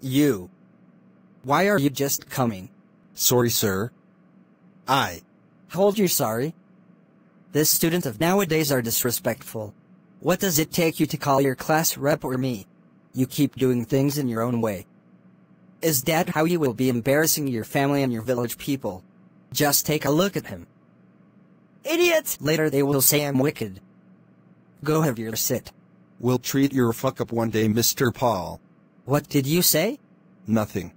You. Why are you just coming? Sorry, sir. I. Hold your sorry. This student of nowadays are disrespectful. What does it take you to call your class rep or me? You keep doing things in your own way. Is that how you will be embarrassing your family and your village people? Just take a look at him. Idiot! Later they will say I'm wicked. Go have your sit. We'll treat your fuck up one day, Mr. Paul. What did you say? Nothing.